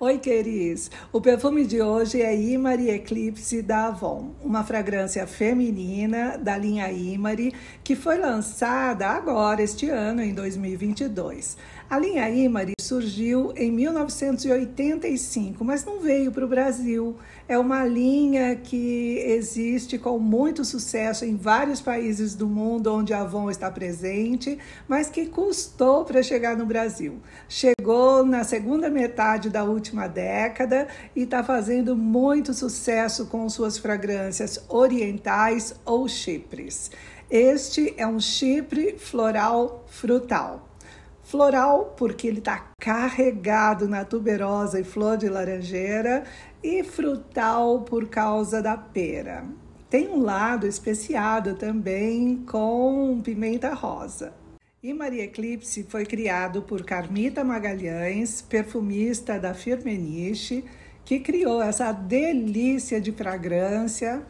Oi, queridos! O perfume de hoje é Imari Eclipse da Avon, uma fragrância feminina da linha Imari que foi lançada agora este ano, em 2022. A linha Imari surgiu em 1985, mas não veio para o Brasil. É uma linha que existe com muito sucesso em vários países do mundo onde a Avon está presente, mas que custou para chegar no Brasil. Chegou na segunda metade da última década e está fazendo muito sucesso com suas fragrâncias orientais ou chipres. Este é um chipre floral frutal. Floral, porque ele está carregado na tuberosa e flor de laranjeira, e frutal por causa da pera. Tem um lado especiado também com pimenta rosa. E Maria Eclipse foi criado por Carmita Magalhães, perfumista da Firmenich, que criou essa delícia de fragrância.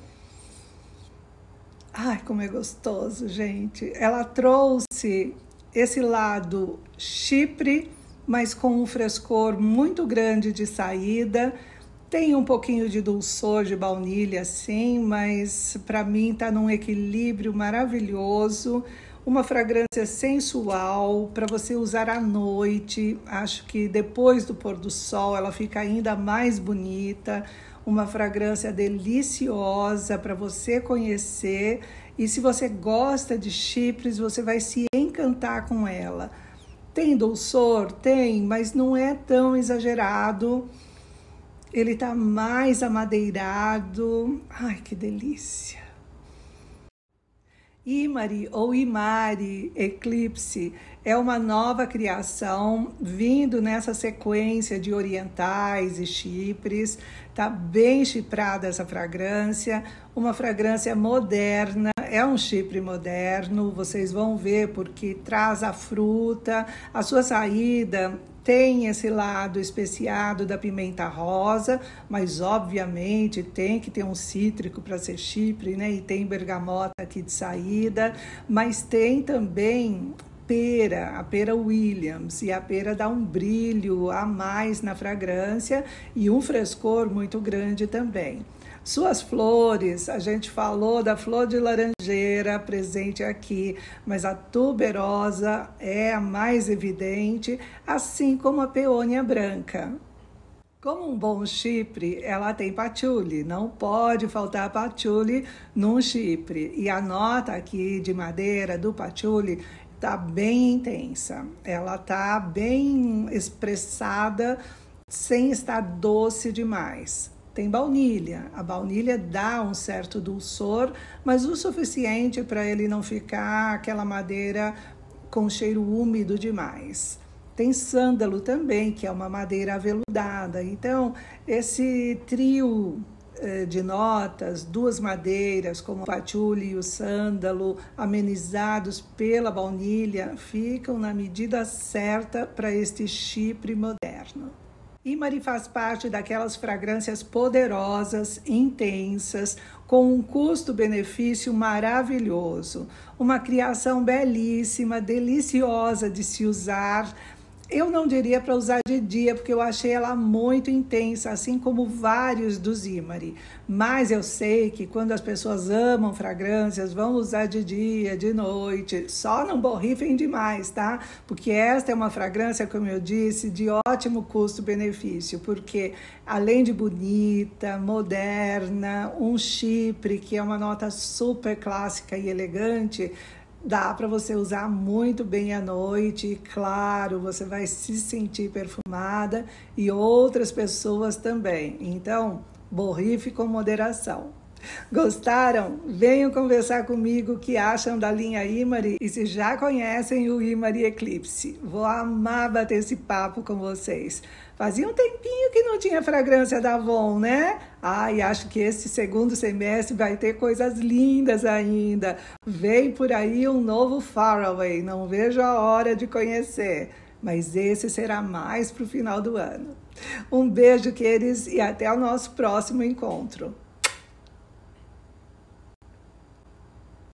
Ai, como é gostoso, gente! Ela trouxe esse lado Chipre, mas com um frescor muito grande de saída. Tem um pouquinho de dulçor de baunilha, sim, mas para mim está num equilíbrio maravilhoso. Uma fragrância sensual para você usar à noite. Acho que depois do pôr do sol ela fica ainda mais bonita. Uma fragrância deliciosa para você conhecer. E se você gosta de chipres, você vai se encantar com ela. Tem dulçor? Tem, mas não é tão exagerado. Ele tá mais amadeirado. Ai, que delícia! Imari ou Imari Eclipse é uma nova criação vindo nessa sequência de orientais e chipres. Tá bem chiprada essa fragrância, uma fragrância moderna, é um chipre moderno, vocês vão ver porque traz a fruta, a sua saída tem esse lado especiado da pimenta rosa, mas obviamente tem que ter um cítrico para ser chipre, né? E tem bergamota aqui de saída, mas tem também pera, a pera Williams, e a pera dá um brilho a mais na fragrância e um frescor muito grande também. Suas flores, a gente falou da flor de laranjeira presente aqui, mas a tuberosa é a mais evidente, assim como a peônia branca. Como um bom chipre, ela tem patchouli, não pode faltar patchouli num chipre. E a nota aqui de madeira do patchouli está bem intensa, ela está bem expressada sem estar doce demais tem baunilha. A baunilha dá um certo dulçor, mas o suficiente para ele não ficar aquela madeira com cheiro úmido demais. Tem sândalo também, que é uma madeira aveludada. Então, esse trio eh, de notas, duas madeiras, como o patchouli e o sândalo, amenizados pela baunilha, ficam na medida certa para este chipre moderno. Imari faz parte daquelas fragrâncias poderosas, intensas, com um custo-benefício maravilhoso. Uma criação belíssima, deliciosa de se usar eu não diria para usar de dia, porque eu achei ela muito intensa, assim como vários do Zimari. Mas eu sei que quando as pessoas amam fragrâncias, vão usar de dia, de noite. Só não borrifem demais, tá? Porque esta é uma fragrância, como eu disse, de ótimo custo-benefício. Porque além de bonita, moderna, um chipre, que é uma nota super clássica e elegante, dá para você usar muito bem à noite. Claro, você vai se sentir perfumada e outras pessoas também. Então, borrife com moderação. Gostaram? Venham conversar comigo o que acham da linha Imari e se já conhecem o Imari Eclipse. Vou amar bater esse papo com vocês. Fazia um tempinho que não tinha fragrância da Avon, né? Ai, acho que esse segundo semestre vai ter coisas lindas ainda. Vem por aí um novo Faraway, não vejo a hora de conhecer. Mas esse será mais para o final do ano. Um beijo, queridos, e até o nosso próximo encontro.